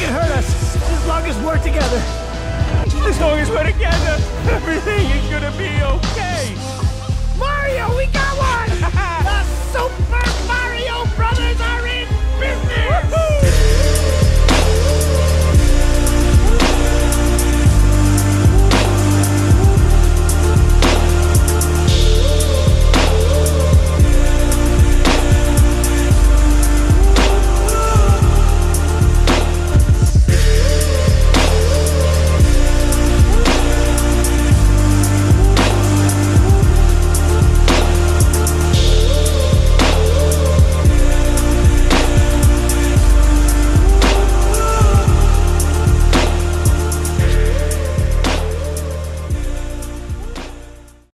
can hurt us as long as we're together. As long as we're together,